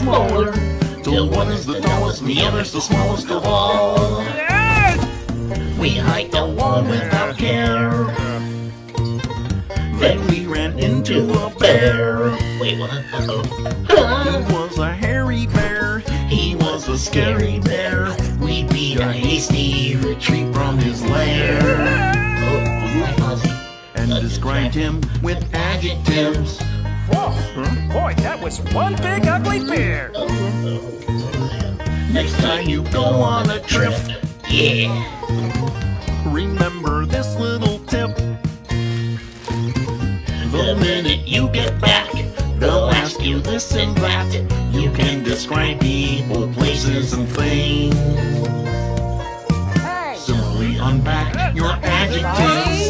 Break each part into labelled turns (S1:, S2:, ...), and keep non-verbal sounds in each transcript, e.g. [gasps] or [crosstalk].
S1: smaller.
S2: Till one is the tallest, the other's the smallest of all.
S1: We hiked along without care.
S2: Then we ran into a bear.
S1: Wait, what?
S2: It was a hairy bear.
S1: He was a scary bear. We beat a hasty retreat from his lair. Oh, my fuzzy.
S2: And described him with adjectives.
S3: Whoa. Boy, that was one big ugly beer.
S1: Next time you go on a trip, yeah.
S2: Remember this little tip.
S1: The minute you get back, they'll ask you this and that. You can describe people, places, and things.
S4: Hey.
S2: Simply unpack your adjectives.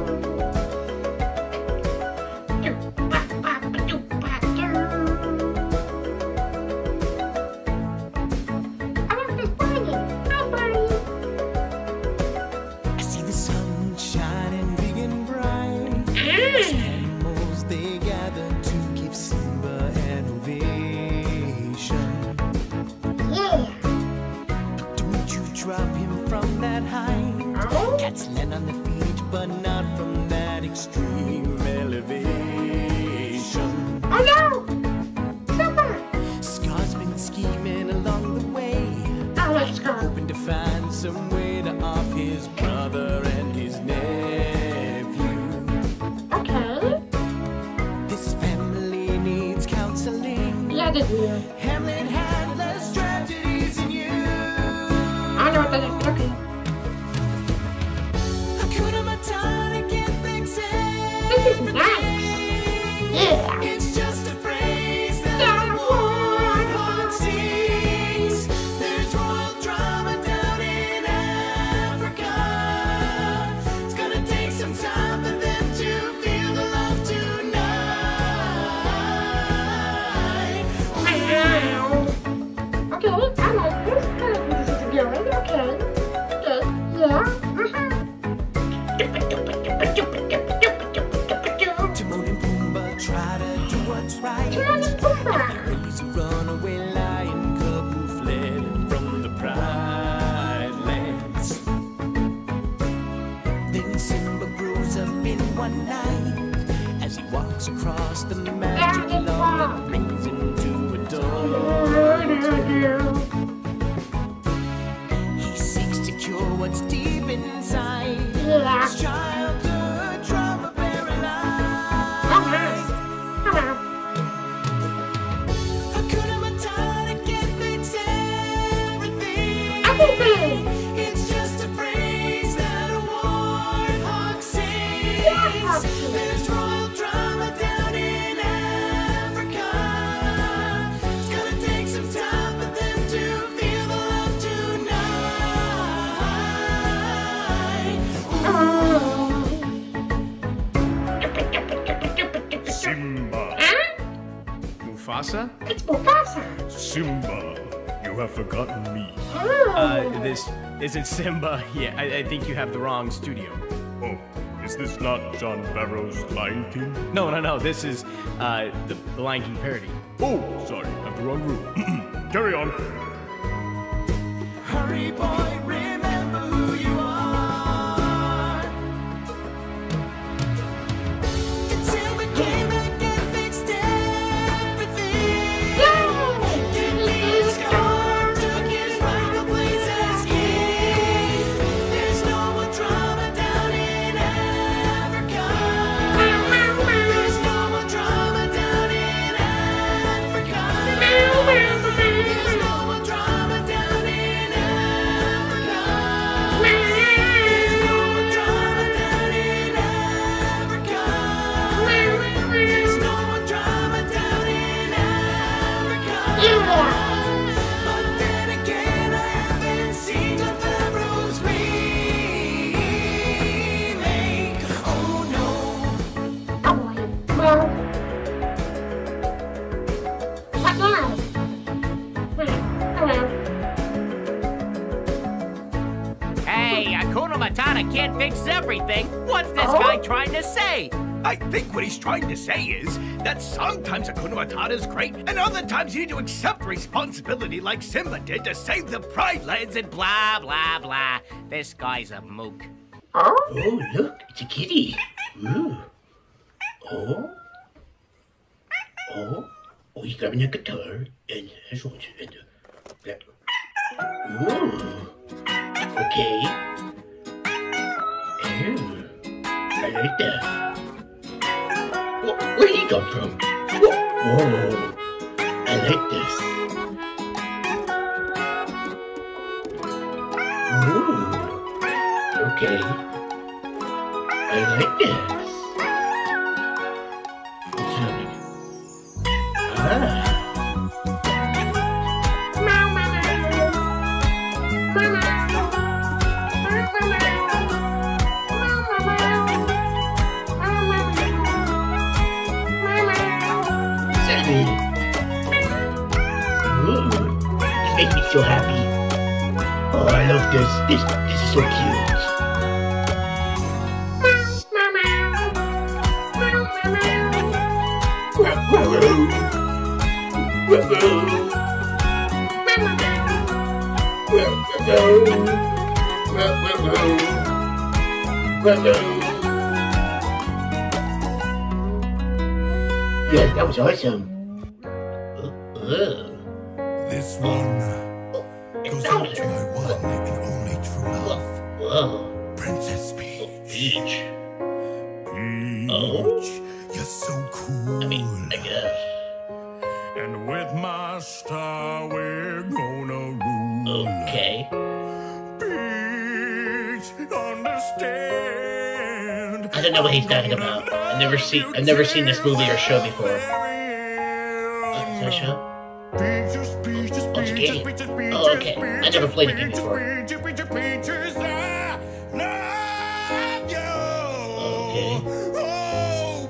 S5: forgotten me.
S4: Oh.
S6: Uh, this isn't Simba. [laughs] Yeah, I, I think you have the wrong studio.
S5: Oh, is this not Jon Favreau's Lion King?
S6: No, no, no. This is uh, the, the Lion King parody.
S5: Oh, sorry, I have the wrong room. [clears throat] Carry on.
S2: Hurry, boy,
S7: trying to say
S8: is that sometimes Hakuna Matata is great, and other times you need to accept responsibility like Simba did to save the Pride Lands and blah,
S7: Blah, blah. This guy's a mook.
S4: Oh?
S1: Oh, look, it's a kitty. Ooh. Oh. Oh. Oh, he's grabbing a guitar and has one I like this. Ooh. Okay. I like this. This. This this is so cute. Yes, that was awesome. I've never seen this movie or show before. Is a
S5: peaches,
S1: Oh, it's a game. Oh, okay. I never played
S5: peaches,
S1: before.
S5: love you.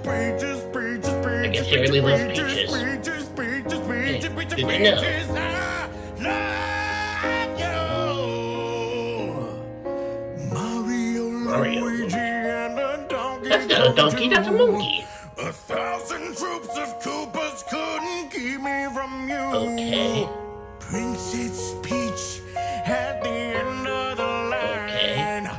S1: Okay. I guess he really loves
S5: peaches,
S1: Hey, to know.
S5: A donkey,
S1: that's a monkey.
S5: A thousand troops of Koopas couldn't keep me from you.
S1: Okay.
S5: Princess Peach at the end of the line.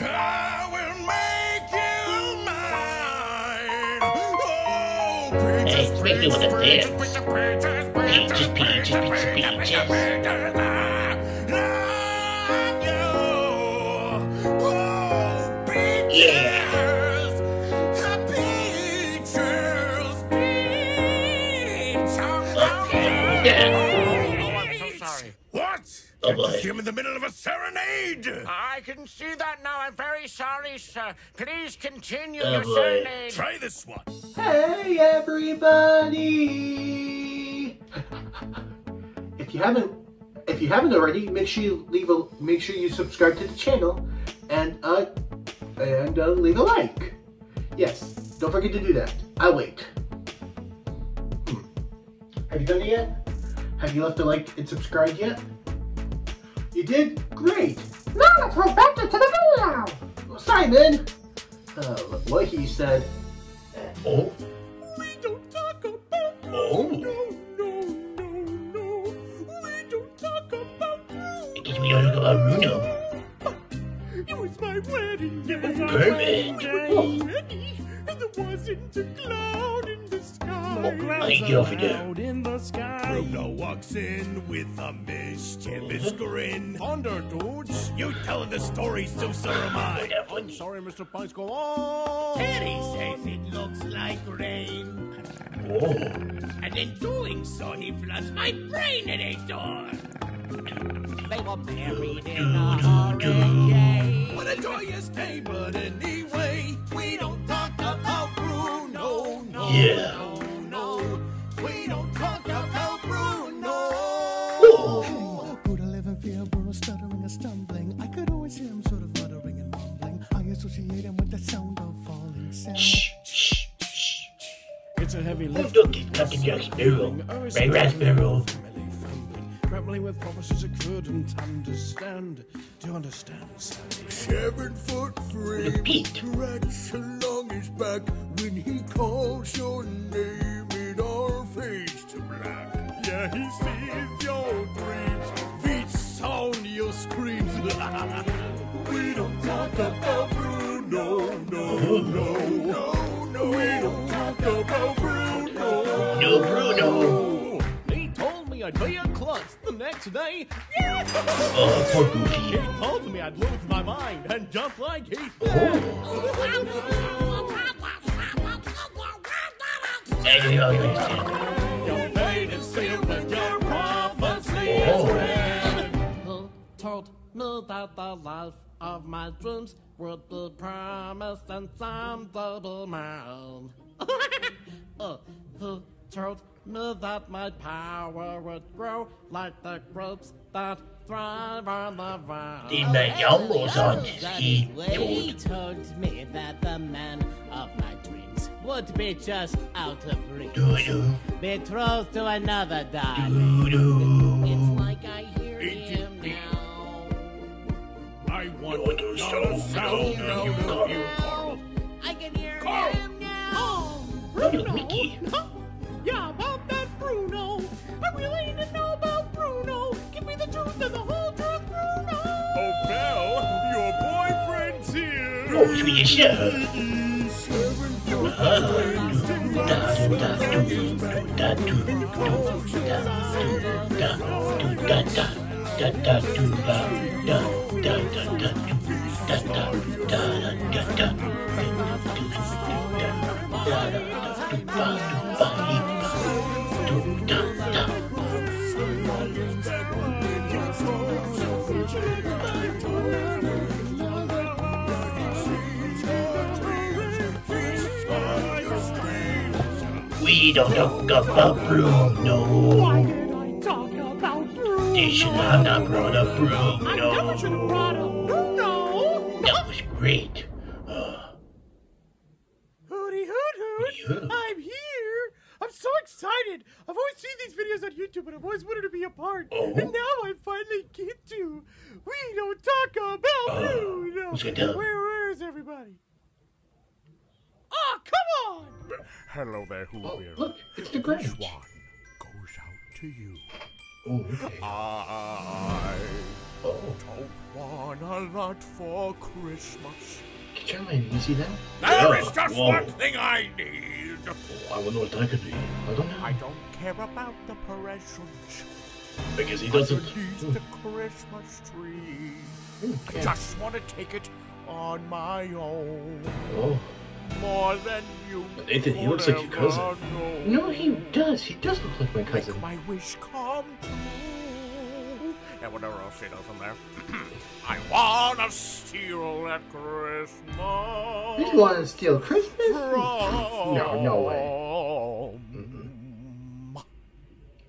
S5: I will make you mine. Oh,
S1: Hey,
S5: Princess
S1: wanna
S5: Peach,
S1: dance.
S5: Princess, Princess,
S1: Peaches, peaches, peaches, peaches. Yeah.
S5: A serenade.
S7: I can see that now. I'm very sorry, sir. Please continue
S1: Oh,
S7: your
S1: boy.
S7: serenade.
S5: Try this one.
S9: Hey everybody! If you haven't if you haven't already, make sure you leave a make sure you subscribe to the channel and uh and uh, leave a like. Yes, don't forget to do that. I'll wait. Hmm. Have you done it yet? Have you left a like and subscribed yet? You did? Great!
S4: Now let's go back into the video.
S9: Simon! Uh, what he said.
S8: Oh?
S5: We don't talk about
S8: Oh?
S5: don't talk about
S8: Because we don't talk about Bruno.
S5: It was my wedding day.
S8: Perfect. Oh.
S5: And there wasn't a cloud in the sky.
S8: I get off of
S5: Bruno walks in with a mischievous grin. Thunder, dudes. You telling the story, so so am I. I'm sorry, Mr. Pines. Go on.
S7: Eddie says it looks like rain.
S8: Oh.
S7: And in doing so, he floods my brain in a door. They were married in a hurricane.
S5: What a joyous day, but anyway, we don't talk about Bruno. No,
S8: Yeah.
S5: no,
S8: Oh,
S10: it's a heavy
S8: Oh, look, Captain Jack Sparrow. Ray Rat Sparrow.
S10: Grappling with prophecies I couldn't understand. Do you understand, Sandy?
S5: Seven foot three, stretch along his back. When he calls your name, it all fades to black. Yeah, he sees your dreams, beats sound your screams. [laughs] we don't talk about Bruno, no, no, no, no.
S1: I'd be a klutz the next day. Yeah!
S8: Oh, poor Goofy.
S1: He told me I'd lose my mind and jump like he
S8: I don't know, you understand.
S1: Your fate is sealed with your prophecy
S8: Oh.
S1: is read. Who told me that the life of my dreams would be promised and someday be mine? [laughs] uh, who told me that my power would grow like the grapes that thrive on the vine?
S8: The man almost on his heat.
S7: He told me that the man of my dreams would be just out of reach.
S8: Doo-doo.
S7: Betrothed to another darling. It's like I hear him now.
S5: I want to sound sound of you, Carl.
S7: I can hear
S5: Carl.
S7: him now.
S8: Bruno, Mickey.
S1: Yeah, about that Bruno. I really need to know about Bruno. Give me the truth and the whole truth, Bruno.
S5: Oh, Belle, your boyfriend's here.
S8: Oh, sweet as love. We don't talk about Bruno.
S1: Why did I talk about Bruno.
S8: They should have not brought up Bruno.
S9: Turn my?
S5: There
S8: Yeah,
S5: is just
S8: whoa.
S5: one thing I need.
S8: I wonder what that could be. I don't know.
S5: I don't care about the presents
S8: Because he doesn't.
S5: underneath the Christmas tree. Hmm, I just want to take it on my own.
S8: Oh.
S5: More than you.
S8: Nathan, he looks like your cousin.
S5: know.
S9: No, he does. He does look like my cousin.
S5: Make my wish come true. And whatever else she does in there. [clears throat] I wanna steal at Christmas.
S9: You want to steal Christmas?
S5: From
S9: No, no way.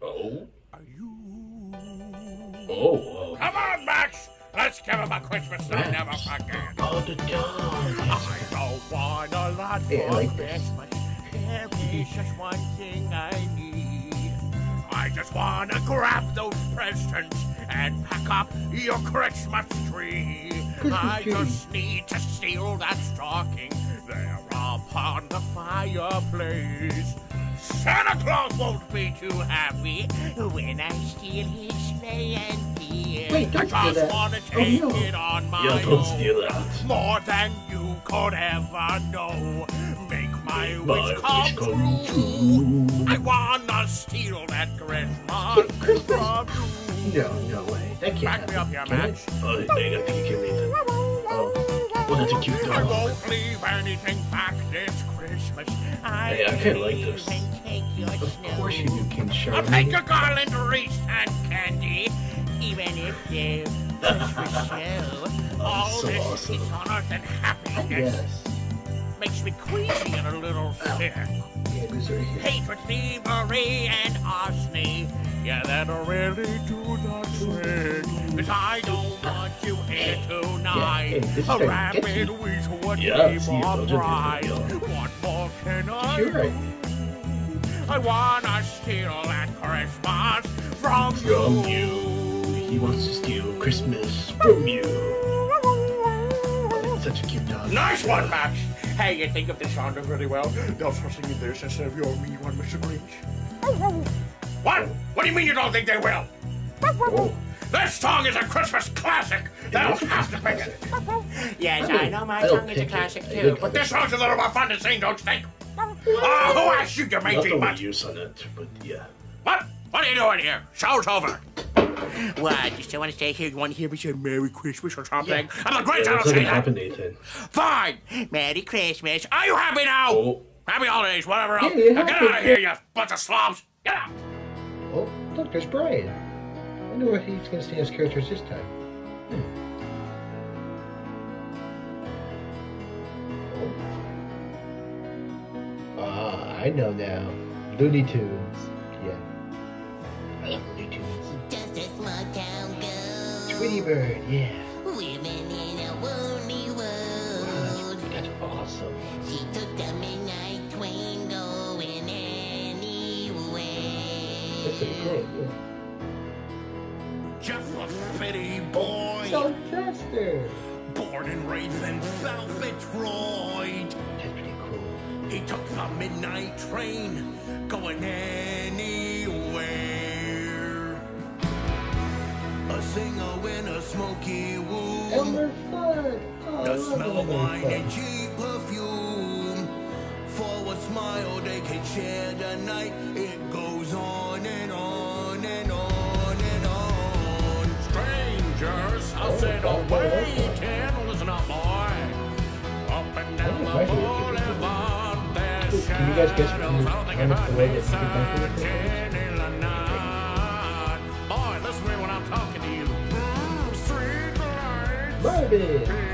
S8: Oh.
S5: Are you?
S8: Oh.
S5: Come on, Max. Let's give him a Christmas I never forget.
S8: Oh, the dog.
S5: I don't want a lot for
S9: Yeah, I like.
S5: Christmas. There is just one thing I need. I just wanna grab those presents and pack up your Christmas tree. I just need to steal that stocking there upon the fireplace. Santa Claus won't be too happy when I steal his sleigh and beer.
S9: Wait, don't
S5: I just
S9: that.
S5: wanna
S9: Oh,
S5: take
S9: no.
S5: it on my
S11: Yeah, don't steal
S5: own.
S11: that.
S5: More than you could ever know. Make my
S11: My
S5: wish
S11: wish
S5: come
S11: come
S5: true. I wanna steal that Christmas from you.
S9: No, no way. That can't
S5: Back me up here, Max.
S11: Oh, dang, I think you can leave it. Oh, well, that's a cute dog.
S5: I won't leave anything back this Christmas. I
S11: Hey, I kinda like this.
S5: even take your
S9: Of course you do, King
S5: I'll take
S9: Charlie.
S5: a garland, wreath, and candy, even if they're just for [laughs] show. All
S11: so
S5: this
S11: awesome.
S5: is on earth and happiness
S9: Yes.
S5: Makes me queasy and a little sick.
S9: Yeah, this right here.
S5: Hatred, thievery, and arsony. Yeah, that'll really do the trick. Cause I don't want you here tonight. a rapid weasel would
S11: Yeah,
S5: be more
S11: those are
S5: pride.
S11: good,
S5: What more can I
S9: You're.
S5: I wanna steal that Christmas from
S11: From
S5: you.
S11: you. He wants to steal Christmas from you. [laughs] Such a cute dog.
S5: Nice one, Max. Hey, you think of this song really well? They'll start singing this instead of your me one, Mr. Grinch. What? What do you mean you don't think they will?
S9: Oh,
S5: This song is a Christmas classic. They'll
S11: is a
S5: have to pick it.
S12: Yes,
S9: I
S12: I know my
S9: I don't
S12: is a classic
S9: I
S12: too.
S5: But this song's a little more fun to sing, don't you think? Oh, who asked you, you
S11: Not
S5: matey
S11: the
S5: mutt?
S11: use on it, but yeah.
S5: What? What are you doing here? Show's over. [laughs] What? You still want to stay here? You want to hear me say Merry Christmas or something? I'm the
S11: Yeah,
S5: Grinch. I don't
S11: that's not
S5: say
S11: gonna happen, Nathan.
S5: Fine. Merry Christmas. Are you happy now?
S11: Oh,
S5: Happy holidays, whatever else.
S9: Yeah, yeah,
S5: Now get out of here, you bunch of slobs. Get out.
S9: oh, look, there's Brian. I wonder what he's going to say as characters this time. Hmm. Oh. Ah, I know now. Looney Tunes. Yeah. I love Looney Tunes.
S1: Just a small town girl.
S9: Tweety Bird, yeah.
S1: Living in a lonely world.
S9: That's awesome.
S1: She took the midnight train going anywhere.
S9: That's a cool, yeah.
S5: Just a city boy.
S9: Sylvester.
S5: Born and raised in South Detroit.
S9: That's pretty cool.
S5: He took the midnight train going anywhere. A singer in a smoky room.
S9: Elmer Oh, I
S5: The
S9: love
S5: smell of wine and cheap perfume. For a smile they can share the night. It goes on and on and on and on. Strangers, I
S9: Oh,
S5: said,
S9: oh,
S5: oh,
S9: oh, oh.
S5: Listen up, boy. Up and down the boulevard, there's
S9: Can you guys guess
S5: shadows.
S9: from
S5: I don't think
S9: how much
S5: I've
S9: the way
S5: heard
S9: that you can
S5: me
S9: think
S5: Mm.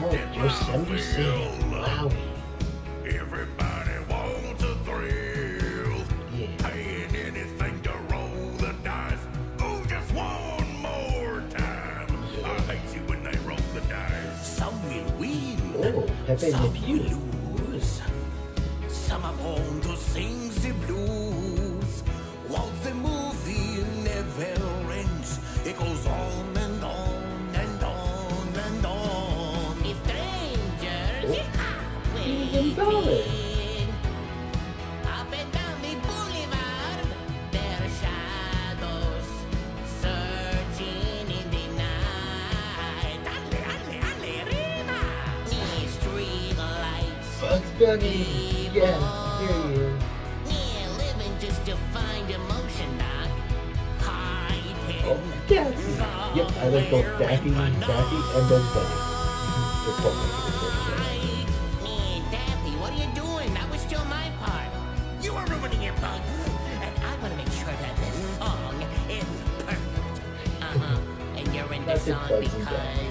S5: Oh, get
S9: Yosemite
S5: my
S9: Sam.
S5: fill.
S9: Wow.
S5: Everybody wants a thrill.
S9: Pepe
S5: Some
S9: Pew.
S5: will lose. Some are born to sing the blues. While the movie never ends, it goes on
S9: Bunny. Yeah, here he is.
S1: Yeah, living just to find emotion, Doc. Hiding.
S9: Oh, Daffy. Yep, I like both Daffy, Daffy, and Bugs Bunny. They're both my favorite characters.
S1: Man, Daffy, what are you doing? That was still my part. You are ruining it, Bug. And I want to make sure that this song is perfect. Uh-huh. And you're in the song because,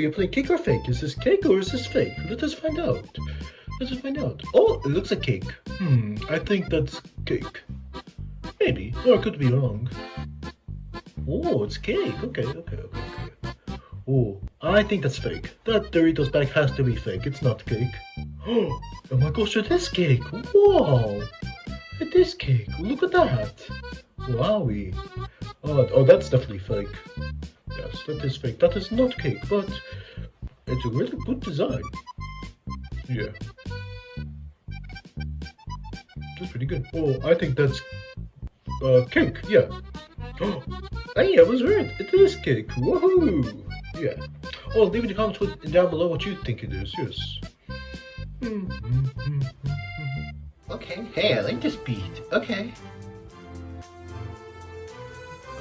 S1: you're
S9: playing cake or fake. Is this cake or is this fake? Let us find out. Let us find out. Oh, it looks like cake. Hmm, I think that's cake. Maybe, or I could be wrong. Oh, it's cake. Okay, okay, okay, okay. Oh, I think that's fake. That Doritos bag has to be fake. It's not cake. [gasps] Oh oh my gosh, it is cake. Wow. It is cake. Look at that. Wowie. Oh, oh, that's definitely fake. Yes, that is fake. That is not cake, but it's a really good design. Yeah. That's pretty good. Oh, I think that's uh, cake. Yeah. Oh, [gasps] hey, I was right. It is cake. Woohoo! Yeah. Oh, leave in the comments down below what you think it is. Yes. Okay. Hey, I like this beat. Okay.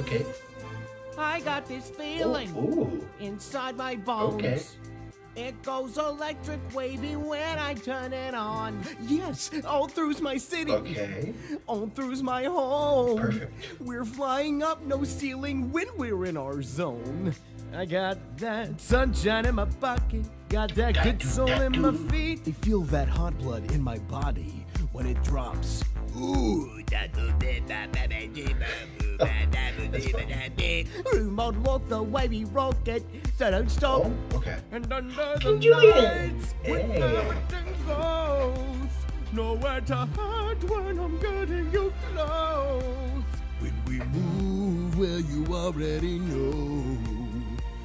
S9: Okay.
S8: I got this feeling
S9: Ooh.
S8: inside my bones.
S9: Okay.
S8: It goes electric wavy when I turn it on. Yes, all through's my city.
S9: Okay.
S8: All through's my home.
S9: Perfect.
S8: We're flying up, no ceiling when we're in our zone. I got that sunshine in my pocket. Got that good soul in my feet. They feel that hot blood in my body when it drops. Ooh, Remote walk the way we rock it, so don't stop.
S9: Oh, okay.
S8: And under the
S9: King Julien.
S8: lights, when everything goes, nowhere to hide when I'm getting you close. When we move, well, you already know.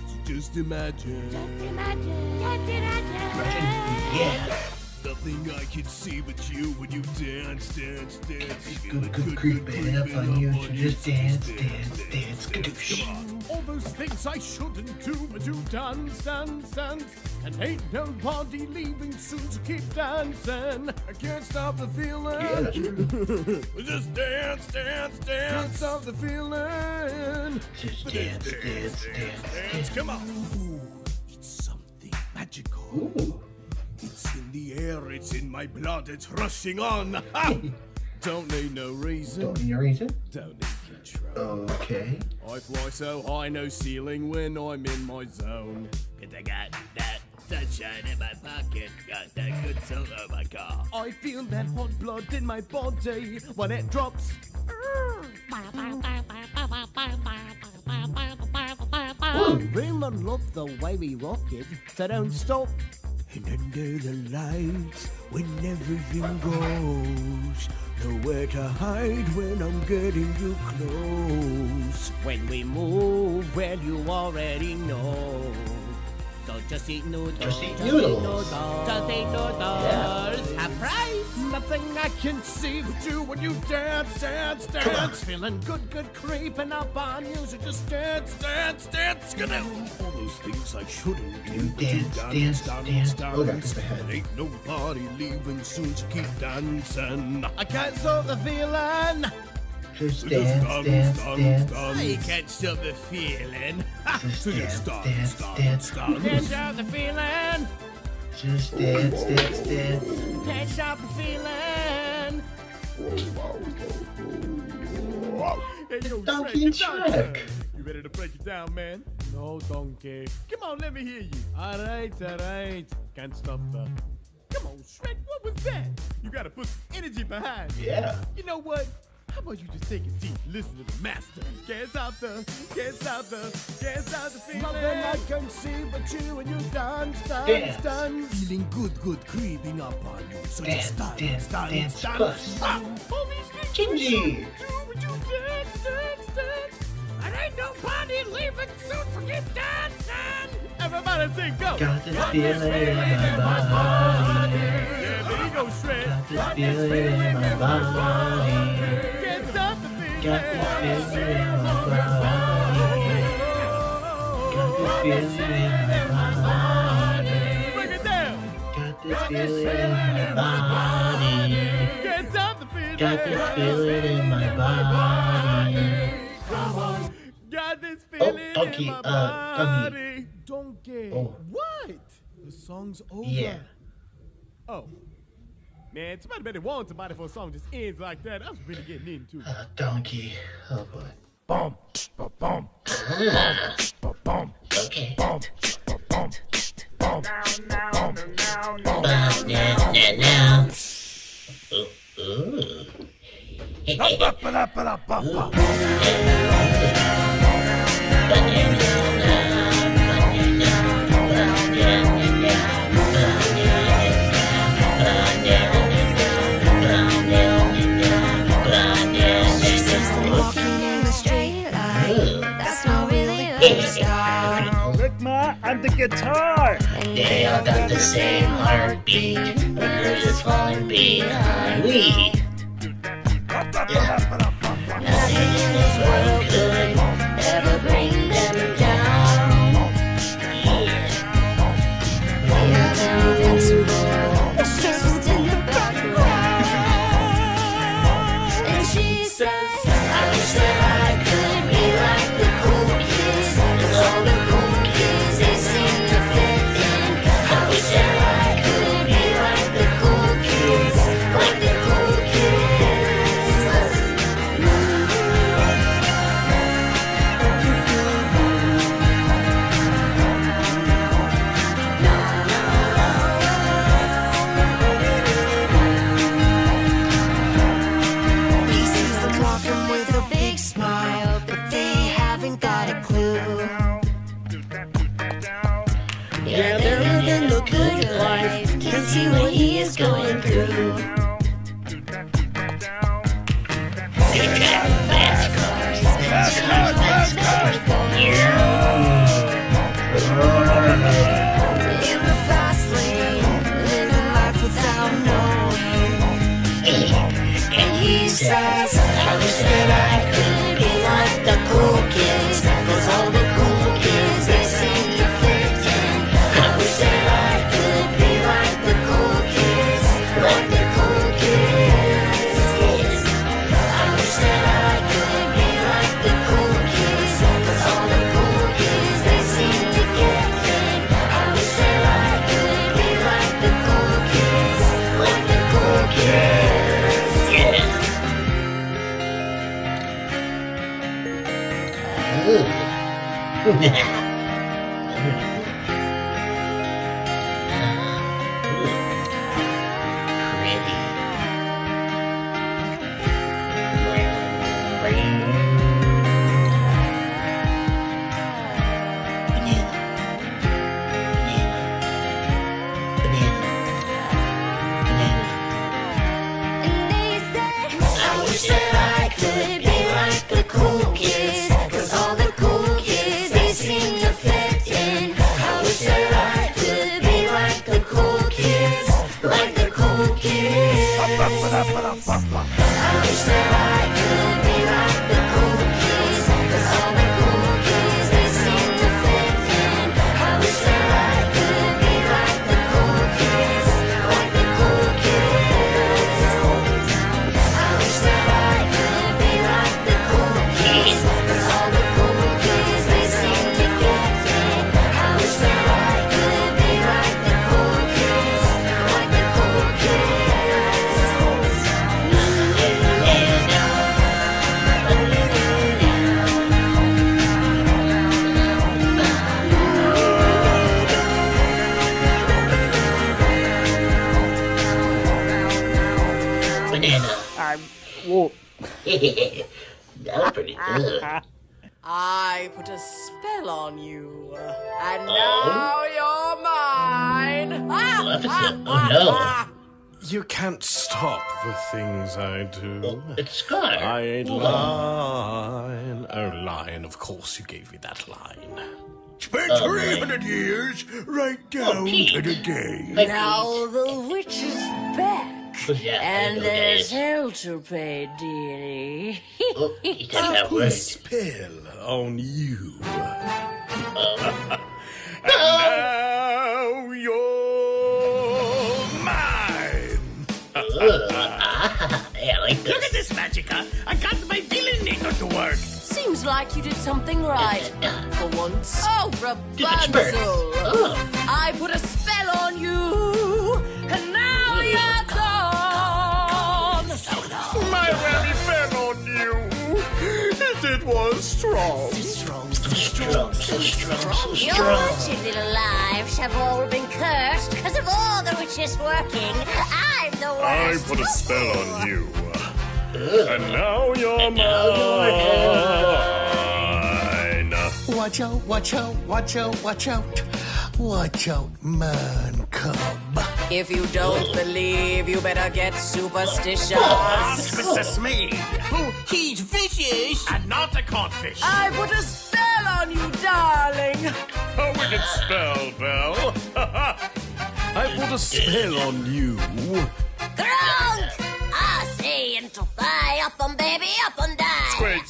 S8: So just imagine. Just imagine. Just imagine.
S9: Yeah.
S8: Nothing I can see but you when you dance, dance, dance.
S9: Good,
S8: it
S9: good creeping up on you. So just dance, dance, dance. Kadoosh.
S8: All those things I shouldn't do, but you dance, dance, dance. And ain't nobody leaving soon, so keep dancing. I can't stop the feeling.
S9: Yeah,
S8: Just dance, dance, dance. Can't stop the feeling.
S9: Just dance, dance, dance,
S8: dance. Come on. Ooh, it's something magical.
S9: Ooh.
S8: It's in the air, it's in my blood, it's rushing on. [laughs] Don't need no reason.
S9: Don't need a reason.
S8: Don't need control.
S9: Okay.
S8: I fly so high, no ceiling when I'm in my zone. Cause I got that sunshine in my pocket, got that good soul of my car. I feel that hot blood in my body when it drops. Raymond love the way we rock it, so don't stop. And under the lights, when everything goes, nowhere to hide when I'm getting you close. When we move, well, you already know. So just eat noodles.
S9: Just eat noodles.
S8: Just eat noodles. Yeah. Have price. Nothing I can see but you when you dance, dance, dance. Feeling good, good creeping up on you. So just dance, dance, dance. Skadoo. All those things I shouldn't do. but you
S9: dance, dance, dance. Oh, that's bad.
S8: Ain't nobody leaving soon, so keep dancing. I can't stop the feeling.
S9: Just dance, dance, dance.
S8: I can't stop the feeling. [laughs]
S9: Just dance,
S8: dance,
S9: dance,
S8: dance,
S9: dance.
S8: dance. Can't stop the feeling.
S9: Just dance, dance, dance.
S8: Can't stop the feeling. Hey,
S9: Donkey and
S8: Shrek, it's our
S9: Shrek.
S8: turn. You ready to break it down, man? No, donkey. Come on, let me hear you. All right, all right. Can't stop the. Come on, Shrek, what was that? You gotta put some energy behind.
S9: Yeah.
S8: You know what? How about you just take a seat and listen to the master? Can't stop the, can't stop the, can't stop the feeling. Nothing I can see but you and you dance, dance,
S9: Dance.
S8: dance. Feeling good, good creeping up on you. So
S9: Dance,
S8: just dance,
S9: dance,
S8: dance,
S9: dance,
S8: dance.
S9: plus.
S8: Ah, all these things
S9: Gingy.
S8: you do, but you dance, dance, dance. And ain't nobody leaving soon, so keep dancing. Everybody sing, go.
S9: Got this feeling in my body.
S8: Yeah, there you go, Shred.
S9: Got this feeling in my body. Got this feeling in my body. Got this feeling in my body.
S8: Break it down.
S9: Got this feeling in my body.
S1: got this feeling in my body.
S8: Got this
S1: Oh,
S8: feeling
S1: donkey,
S8: in my
S1: uh, donkey.
S8: body. Donkey.
S1: Oh.
S8: What? The song's over.
S1: Yeah.
S8: Oh. Man, somebody better want somebody for a song just ends like that. I was really getting into it.
S1: Uh, donkey. Oh boy.
S8: Boom. Boom.
S1: Ah. Okay. Banana. Ooh, ooh.
S13: Guitar.
S1: They all got the same heartbeat, but hers is falling behind. We. Yeah, they're living the good life. Can see what he is going through. Fast cars, fast cars, fast cars.
S2: Lane, living life without knowing.
S1: And he says, I kids. I wish [laughs] pretty good.
S12: I put a spell on you, and
S1: Oh.
S12: now you're mine.
S1: Maleficent. Ah, ah, oh no.
S5: Ah, you can't stop the things I do.
S1: it's Scar.
S5: I ain't
S1: Hold
S5: lying. Oh, lying. Of course you gave me that line.
S14: Spent
S1: Oh,
S14: 300 years right oh, down
S1: Pete.
S14: to the day.
S12: Now the witch is back, [laughs]
S1: Yeah,
S12: and there's hell to pay dearly.
S1: Oh, he said
S5: I
S1: that
S5: put a
S1: word.
S5: spell on you.
S1: Oh.
S5: Now you're mine.
S1: Ugh, ah,
S9: I like
S8: Look at this, Magica. I got my villainator to work.
S12: Seems like you did something right. For once. Oh,
S9: spurt.
S12: Rapunzel.
S9: Oh.
S12: I put a spell on you,
S5: strong.
S1: Strong,
S9: So strong, so strong, so strong.
S1: Your
S9: strong.
S1: wretched little lives have all been cursed because of all the witches working. I'm the
S5: one.
S1: I
S5: put a spell on you. [laughs] And now you're mine.
S15: Watch out, watch out, watch out, watch out. Watch out, man cub.
S12: If you don't believe, you better get superstitious.
S8: It's Mr. Smee. Oh, he's vicious. And not a codfish.
S12: I put a spell on you, darling.
S5: A wicked spell, Belle. [laughs]
S16: I put a spell on you.
S1: Drunk! I say and to fly up and baby up and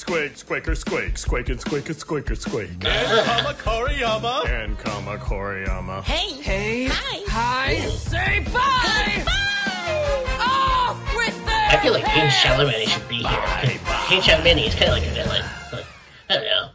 S1: die.
S5: Squeak, squeak, squeaker, squeak, squeak and squeak and squeaker, squeak.
S8: And Kama [laughs] Koriyama.
S5: And Kama Koriyama.
S1: Hey.
S12: Hey.
S1: Hi.
S12: Hi. Say bye. Off with them.
S9: I feel like King Charlemagne should be here. King Charlemagne is kind of like a villain. But, I don't know.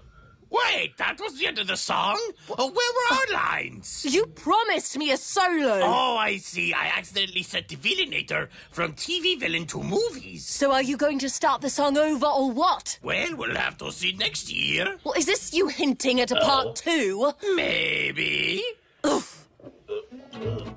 S8: Wait, that was the end of the song? Oh, where were our lines?
S12: You promised me a solo.
S8: Oh, I see. I accidentally set the villainator from TV villain to movies.
S12: So are you going to start the song over or what?
S8: Well, we'll have to see next year.
S12: Well, is this you hinting at a oh. part two?
S8: Maybe. Oof.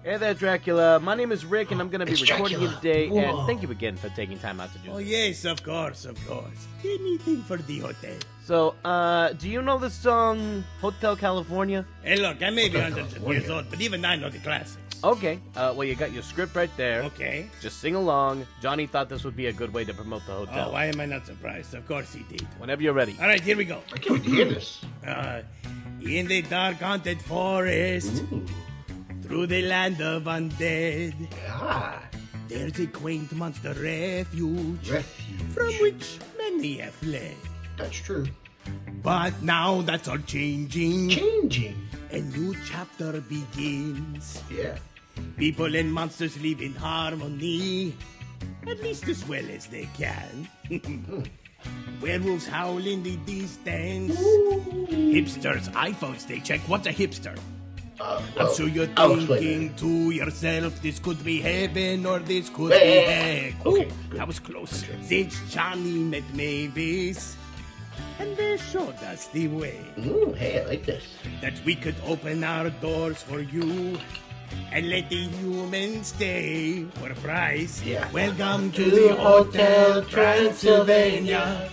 S6: Hey there, Dracula. My name is Rick, and I'm going to be
S9: It's
S6: recording
S9: Dracula.
S6: you today.
S9: Whoa.
S6: And thank you again for taking time out to do
S8: Oh,
S6: this.
S8: Oh, yes, of course, of course. Anything for the hotel.
S6: So, uh, do you know the song Hotel California?
S8: Hey, look, I may be
S9: Hotel
S8: 100
S9: California.
S8: years old, but even I know the classics.
S6: Okay. Uh, well, you got your script right there.
S8: Okay.
S6: Just sing along. Johnny thought this would be a good way to promote the hotel.
S8: Oh, why am I not surprised? Of course he did.
S6: Whenever you're ready.
S8: All right, here we go.
S9: I can't hear this.
S8: Uh, in the dark haunted forest,
S9: Ooh.
S8: through the land of undead,
S9: Ah,
S8: there's a quaint monster refuge
S9: refuge.
S8: from which many have fled.
S9: That's true.
S8: But now that's all changing.
S9: Changing.
S8: A new chapter begins.
S9: Yeah.
S8: People and monsters live in harmony, at least as well as they can. [laughs] Werewolves howl in the distance. Hipsters, iPhones, they check. What's a hipster?
S9: Uh,
S8: I'm sure you're thinking to yourself, this could be heaven or this could be heck.
S9: Okay,
S8: Ooh, that was close. Since Johnny met Mavis, and they showed us the way
S9: that. Ooh, hey, I like this.
S8: that we could open our doors for you and let the humans stay for a price.
S9: Yeah.
S8: Welcome to,
S9: To
S8: the
S9: Hotel
S8: Hotel Transylvania.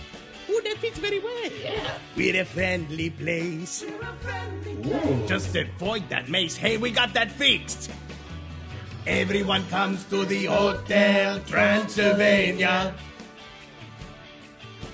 S8: Ooh, that fits very well.
S9: Yeah.
S8: We're a friendly place.
S9: Ooh.
S8: Just avoid that maze. Hey, we got that fixed. Everyone comes to the Hotel Transylvania.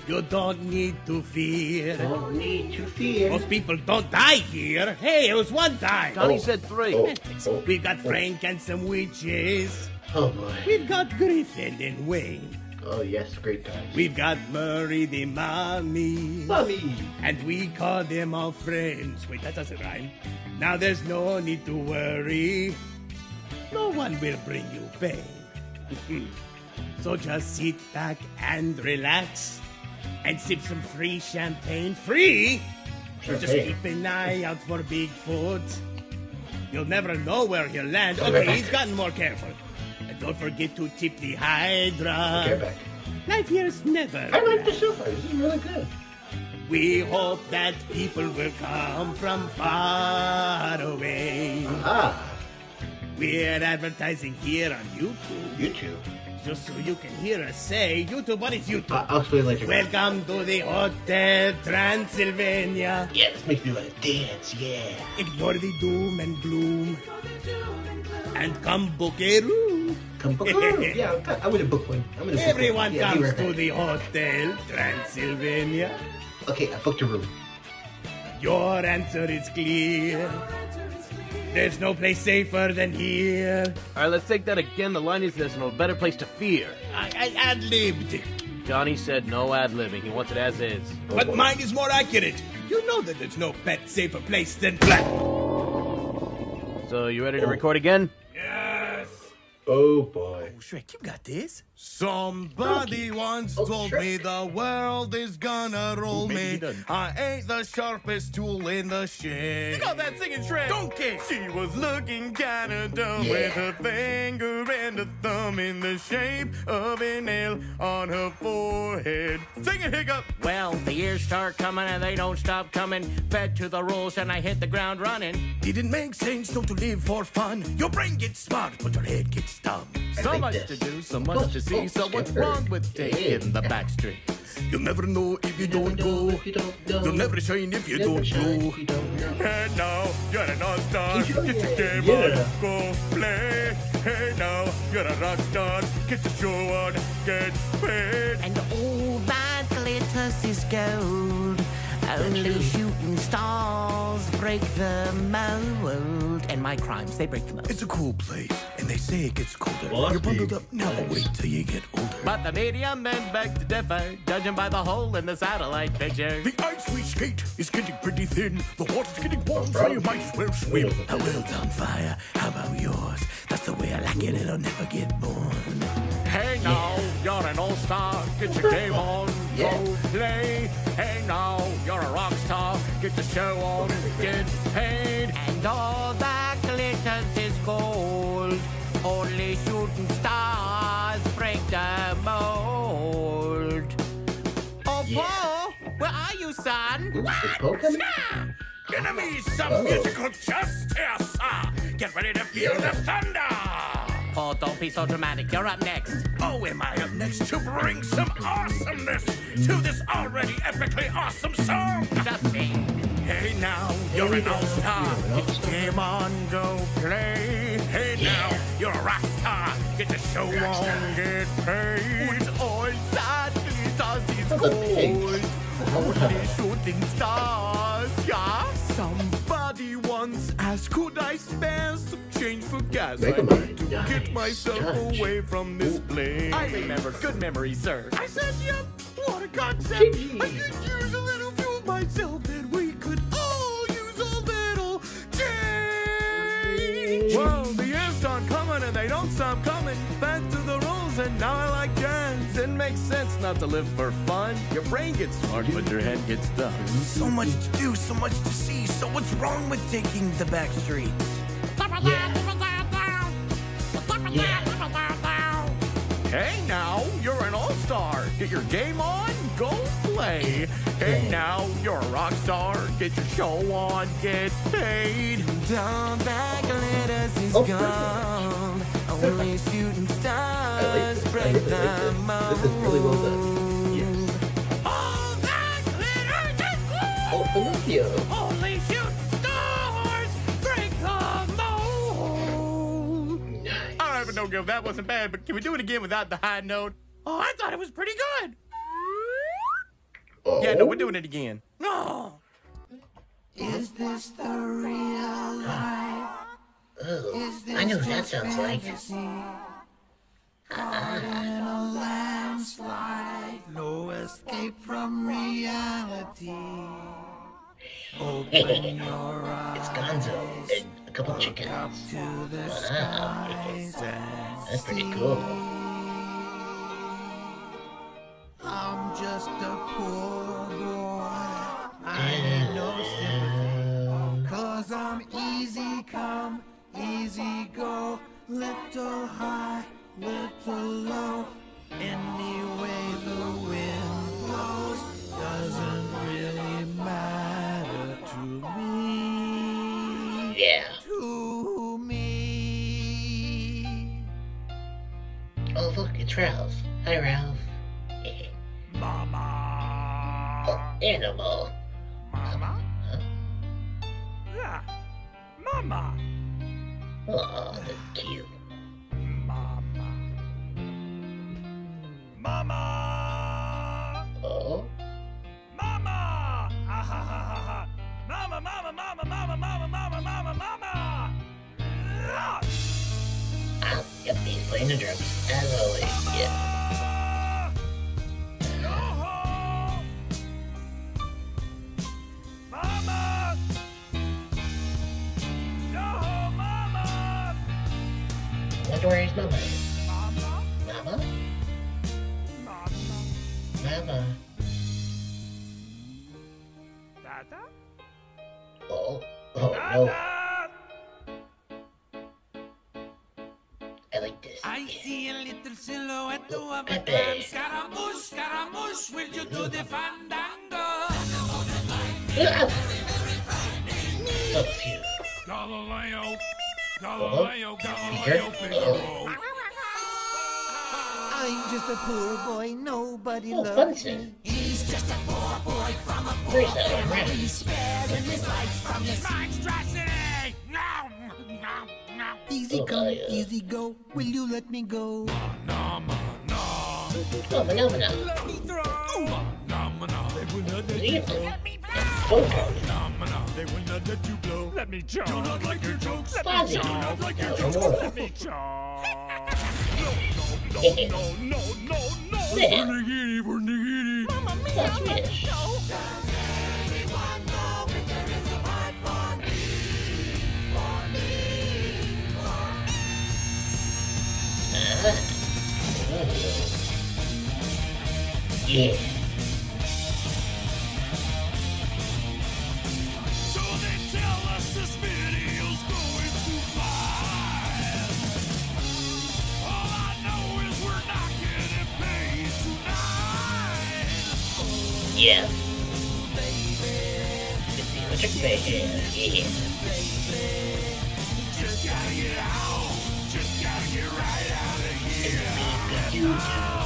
S8: You don't need to fear.
S9: Don't need to fear.
S8: Most people don't die here. Hey, it was one time.
S6: Johnny
S9: Oh.
S6: said three.
S9: Oh, oh,
S8: We've got Frank and some witches.
S9: oh boy.
S8: We've got Griffin and Wayne.
S9: Oh yes, great guys.
S8: We've got Murray the mommy.
S9: Mommy.
S8: And we call them our friends. Wait, that doesn't rhyme. Now there's no need to worry. No one will bring you pain. [laughs] so just sit back and relax and sip some free champagne. Free? Just keep an eye out for Bigfoot. You'll never know where he'll land.
S9: Okay,
S8: he's gotten more careful. And don't forget to tip the Hydra.
S9: Okay, back.
S8: Life here is never.
S9: I like so far. This is really good.
S8: We hope that people will come from far away.
S9: Ah,
S8: We're advertising here on YouTube,
S9: YouTube.
S8: Just so you can hear us say, YouTube, what is YouTube?
S9: I'll explain later.
S8: Welcome to the Hotel Transylvania.
S9: Yeah, this makes me want to dance. Yeah.
S8: Ignore the doom and gloom. And come book a room.
S9: Come book a room. [laughs] Yeah, I'm, gonna book one. I'm gonna. book
S8: Everyone
S9: one. Yeah,
S8: comes
S9: right
S8: to the Hotel Transylvania.
S9: Okay, I booked a room.
S8: Your answer is clear. There's no place safer than here.
S6: All right, let's take that again. The line is there's no better place to fear.
S8: I, I ad libbed.
S6: Johnny said no ad libbing. He wants it as is.
S8: But mine is more accurate. You know that there's no pet safer place than black.
S6: So you ready to record again?
S8: Yes.
S9: Oh boy.
S8: Oh, Shrek, you got this.
S5: Somebody once told me the world is gonna roll
S8: Maybe
S5: me. I ain't the sharpest tool in the shed.
S8: You got that singing Shrek.
S5: Donkey! She was looking kinda dumb with her finger and a thumb in the shape of an nail on her forehead. Sing it, Hiccup!
S7: Well, the years start coming and they don't stop coming. Fed to the rules and I hit the ground running.
S5: Didn't make sense so to live for fun. Your brain gets smart, but your head gets dumb.
S7: So much to do, so much to see. So what's wrong with taking the back streets?
S5: You'll never know if you don't go. You'll never shine if you don't glow. Hey now, you're an all-star. Get your game
S9: Yeah.
S5: on, go play. Hey now, you're a rock star. Get the show on, get paid.
S2: And all that glitters is gold. Only shooting stars break the mold. And my crimes, they break the mold.
S5: It's a cool place, and they say it gets colder.
S9: Well,
S5: You're bundled up now, but wait till you get older.
S7: But the media men beg to differ, judging by the hole in the satellite picture.
S5: The ice we skate is getting pretty thin. The water's getting warm, so you might as well swim.
S8: Our world's on fire. How about yours? That's the way I like it. It'll never get born.
S7: Hey now, you're an all-star, get your game on, go play. Hey now, you're a rock star, get the show on, get paid.
S2: And all that glitters is gold. Only shooting stars break the mold. Oh, Paul, where are you, son?
S5: Give me some musical justice. Get ready to feel the thunder.
S7: Paul, don't be so dramatic. You're up next.
S5: Oh, am I up next to bring some awesomeness to this already epically awesome song?
S7: Just sing.
S5: Hey now, you're an all-star. Get game on, go play. Hey now, you're a rock star. Get the show on, get paid.
S7: All that glitters is gold. Only shooting stars, yeah?
S5: Somebody once asked, could I spare some change for gas? I
S9: Megamind.
S5: need to get myself
S9: Gosh.
S5: away from this place.
S7: I remember. Good memory, sir.
S5: I said, yep, what a concept. I could use a little fuel myself, and we could all use a little change. Well, the years start coming, and they don't stop coming. Back to the rules, and now I like jazz.
S7: It makes sense not to live for fun. Your brain gets smart, but your head gets dumb.
S8: So much to do, so much to see. So what's wrong with taking the back streets?
S7: Hey now, you're an all-star. Get your game on, go play. Hey now, you're a rock star. Get your show on, get paid.
S2: All that glitters is
S9: Oh,
S2: gold. Only [laughs] shooting stars
S9: this. I
S2: break
S9: like
S2: the
S9: this. This is really well done.
S2: mold.
S9: Yes.
S7: All that glitters is gold.
S9: Oh, Pinocchio. Nice.
S7: All right, go. That wasn't bad. But can we do it again without the high note? Oh, I thought it was pretty good.
S9: Oh.
S7: Yeah, no, we're doing it again. No.
S2: Is this the real life?
S1: Oh, I know what that sounds like.
S2: Caught in a landslide, no escape from reality. Open your eyes
S1: It's Gonzo and a couple chickens.
S2: to the
S1: Wow. That's pretty cool.
S2: I'm just a poor boy. I ain't no sympathy. Cause I'm easy come, easy go. Little high, little low. Any way the wind blows doesn't
S1: it's Ralph. Hi, Ralph.
S5: Mama.
S1: Oh, animal.
S5: Mama?
S1: Huh?
S5: Yeah. Mama.
S1: Oh, that's cute.
S5: Mama. Mama.
S1: Oh,
S5: Mama. Ah, ha, ha, ha, ha. Mama, mama, mama, mama, mama, mama, mama,
S1: playing the drums. As always, yeah.
S5: Mama. Yo-ho, mama.
S1: Wonder where Mama? Mama? Mama? Oh, oh no.
S17: The fandango?
S1: So cute.
S5: Galileo,
S1: Galileo,
S5: Galileo, Figaro.
S2: I'm just a poor boy, nobody
S1: Oh,
S2: loves me. He's just a poor boy from a
S1: Where's that.
S2: He's spared in his life from his
S5: Monstrosity! No, no, no.
S2: Easy
S1: Oh,
S2: come,
S1: I, uh,
S2: easy go. Will you let me go?
S1: Oh, phenomena.
S2: Let me through.
S5: They will not let
S1: You
S5: you
S1: have
S5: blow. Let me chow. Do not like your jokes. Let me chow. Not like your jokes. Let me. No, no, no, no, no, no. Vernigini.
S1: That's Swedish. Ah. Yeah. Yeah.
S5: Just gotta get out. Just gotta get right out of here.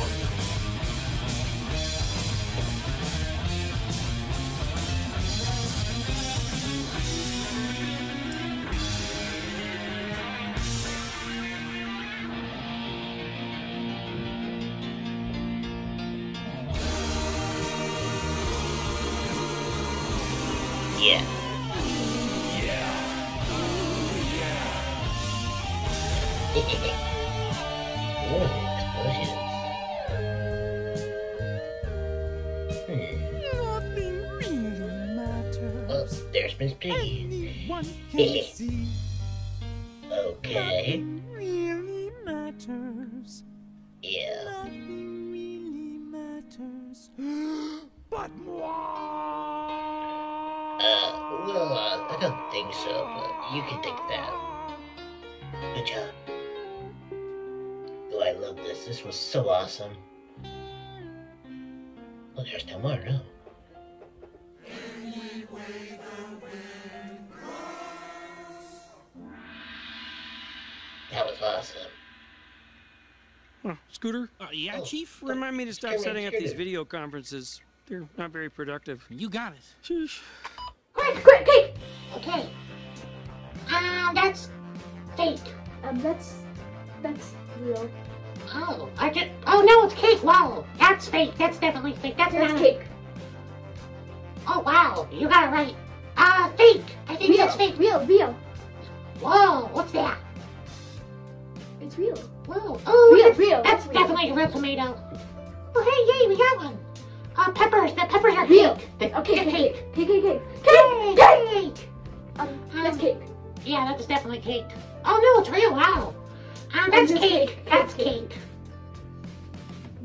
S8: Anyone can see.
S1: Okay.
S8: Nothing really matters.
S1: Yeah.
S8: Nothing really matters. [gasps]
S5: but
S1: Uh, well, uh, I don't think so, but you can think that. Good job. Oh, I love this. This was so awesome. Oh, there's no more, no. That was.
S3: Huh, Scooter?
S18: Uh, yeah, Chief?
S3: Remind me to stop
S18: Scooter,
S3: setting up these
S18: Scooter.
S3: video conferences. They're not very productive.
S18: You got it.
S3: Sheesh.
S4: Quick, quick, quick! Okay. Um, that's fake.
S19: Um, that's that's real.
S4: Oh, I just. Oh no, it's cake. Wow, that's fake. That's definitely fake. That's,
S19: That's
S4: not
S19: cake.
S4: Oh wow, you got it right. Uh, fake. I think
S19: Real,
S4: that's fake.
S19: real, real.
S4: Whoa, what's that?
S19: It's real.
S4: Whoa. Oh,
S19: Real,
S4: that's,
S19: real,
S4: That's
S19: that's real.
S4: definitely a real tomato. Oh hey, yay, we got one. Uh, peppers. The peppers are
S19: Real.
S4: cake.
S19: Okay,
S4: the
S19: cake,
S4: cake.
S19: cake, cake, cake.
S4: Cake. Cake.
S19: Um, that's cake.
S4: Yeah, that's definitely cake. Oh no, it's real. Wow. Uh, that's
S19: that's
S4: cake.
S19: cake.
S4: That's
S19: That's
S4: cake.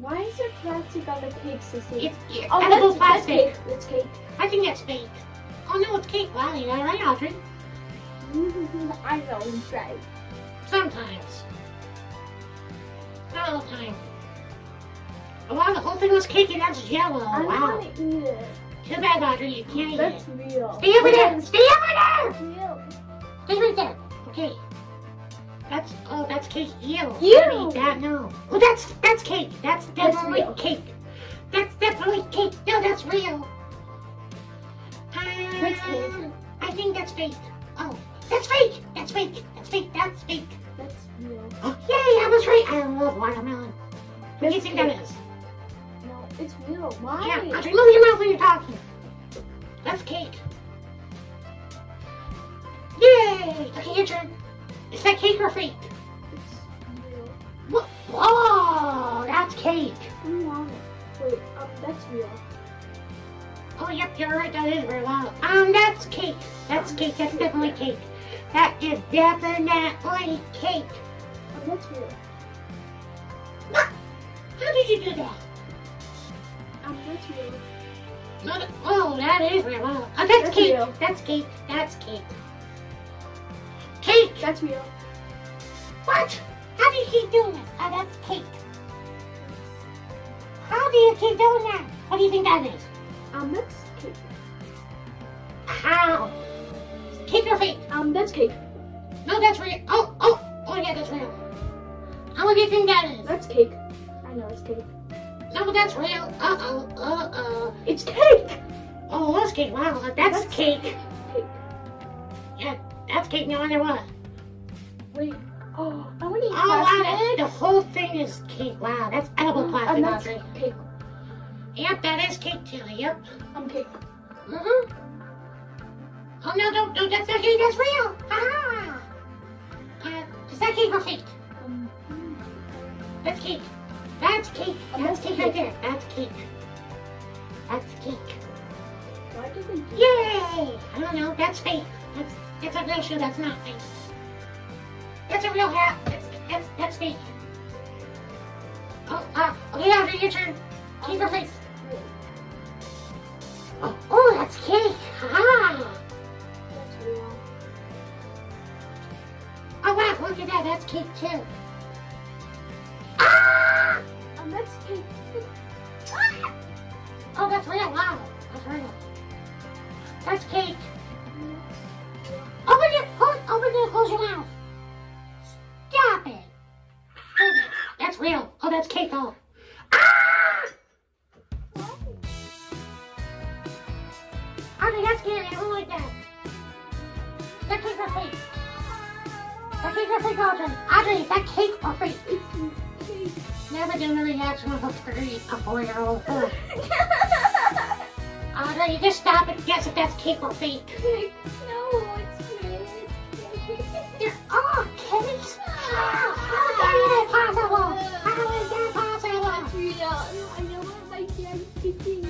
S19: Why is there plastic on the cake system?
S4: It's yeah,
S19: oh,
S4: edible
S19: that's, that's
S4: plastic.
S19: cake. That's cake.
S4: I think that's fake. Oh no, it's cake. Wow, you got it right, Audrey. [laughs]
S19: I know, right.
S4: Sometimes. The time. Oh, wow, the whole thing was cake and that's yellow.
S19: I
S4: wow.
S19: to eat it.
S4: Too bad, Audrey, you can't eat
S19: That's
S4: it.
S19: real.
S4: Stay over there! Stay over there!
S19: Real.
S4: Stay right there. Okay. That's oh, that's cake. Ew.
S19: Ew.
S4: Don't eat that. No. Oh, that's that's cake. That's
S19: That's
S4: definitely
S19: real.
S4: cake. That's definitely cake. No, that's real.
S19: That's cake.
S4: Um, I think that's fake. Oh, that's fake. That's fake. That's fake. That's fake.
S19: That's.
S4: Oh, [gasps] yay! I was right. I love watermelon. What do you think that
S19: cake. No, it's real. Why?
S4: Yeah, Audrey, move your mouth when you're talking. That's cake. Yay! Okay, your turn. Is that cake or fake?
S19: It's real.
S4: Wha- Whoa, that's cake.
S19: I want it. Wait, um, that's real.
S4: Oh, yep, you're right. That is real. Um, that's cake. That's cake. That's definitely cake. That is definitely cake.
S19: That's real.
S4: did you do that?
S19: Um, that's real.
S4: No, that- oh, that is real. Oh, that's,
S19: That's
S4: cake.
S19: real.
S4: That's cake. That's cake. Cake.
S19: That's real.
S4: What? How do you keep doing that? Oh, that's cake. How do you keep doing that? What do you think that is?
S19: Um, that's cake.
S4: How? Cake or fake?
S19: Um, that's cake.
S4: No, that's real. Oh, oh, oh yeah, that's real. How do you think that is?
S19: That's cake. I know it's cake.
S4: No, but that's real. Uh oh, uh oh.
S19: It's cake.
S4: Oh, that's cake. Wow, that's,
S19: That's
S4: cake.
S19: Cake.
S4: Yeah, that's cake no matter what.
S19: Wait. Oh, I want to eat
S4: Oh, wow, the whole thing is cake. Wow, that's edible
S19: Um,
S4: plastic,
S19: that's
S4: Audrey.
S19: cake.
S4: Yep, that is cake too. Yep.
S19: I'm cake.
S4: Mm-hmm. Oh no, don't, don't, that's not cake, that's real. Ha Uh, is that cake or fake? That's cake. That's cake.
S19: Um,
S4: That's cake right there. That's cake. That's cake.
S19: why did they do
S4: Yay! I don't know. That's fake. That's that's a real shoe. That's not fake. That's a real hat. That's that's that's fake. Oh, uh, okay, Audrey, your turn. Cake or fake? Oh, oh, that's cake. Ha!
S19: That's real.
S4: Oh wow, look at that. That's cake too. Ah!
S19: Cake.
S4: Oh, that's real. That's real. That's cake. Open your, close, open your, close your mouth. Stop it. That's real. Oh, that's cake. Oh. Ah! Okay, that's scary. I don't that. That cake or fake? That cake or fake, Audrey? Audrey, that cake or fake?
S19: It's.
S4: Never do a reaction of a three, a four-year-old. Ugh. Audrey, you just stop and guess if that's cake or fake.
S19: Cake. [laughs] No, it's cake.
S4: They're all cakes. How, how is that possible? How is that possible?
S19: real. I know what my dad's thinking.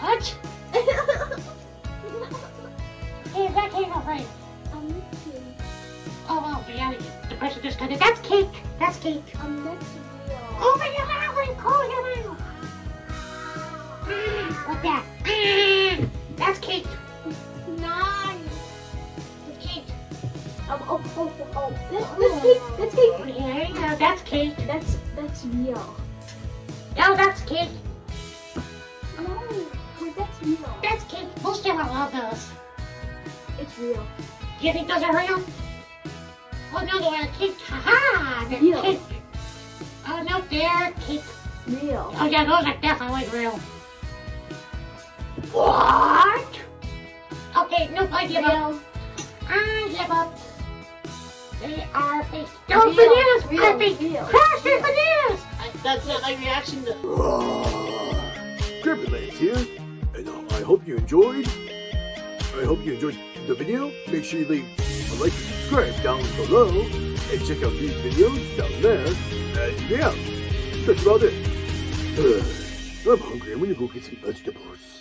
S4: What? [laughs] Hey, is that cake or fake?
S19: That's cake.
S4: Oh, well, yeah, the person just cut it. That's cake. That's cake.
S19: Um, that's.
S4: Open your mouth and close your mouth. What's that? That's cake.
S19: Nice.
S4: It's cake.
S19: Um, oh, oh, oh, oh. That, that's cake. That's cake.
S4: There you go. That's cake.
S19: That's that's real.
S4: No, that's cake.
S19: No, that's real.
S4: That's cake. Most of them love those.
S19: It's real.
S4: Do you think those are real? Oh no, they're cake. Haha, they're
S19: Real.
S4: cake. Oh no, they're cake.
S19: Real.
S4: Oh yeah, those are definitely real. What? Okay, nope, I give up. I give up. They are fake. No,
S19: Real.
S4: bananas
S19: Real.
S4: are fake.
S19: Real.
S4: Crash their bananas.
S11: That's not my reaction to.
S16: Grandpa's here, and uh, I hope you enjoyed. I hope you enjoyed the video. Make sure you leave a like and subscribe down below, and check out these videos down there. And yeah, that's about it. Uh, I'm hungry. I'm gonna go get some vegetables.